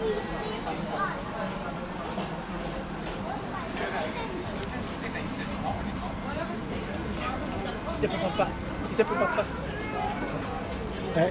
Ite po papa. Ite pun papa. Eh.